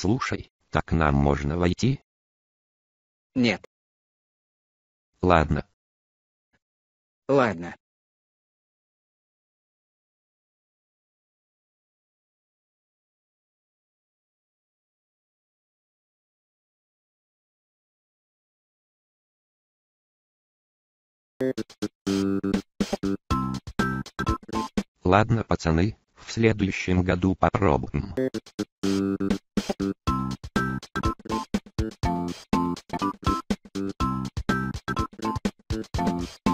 Слушай, так нам можно войти? Нет. Ладно. Ладно. Ладно, пацаны, в следующем году попробуем. Thank you.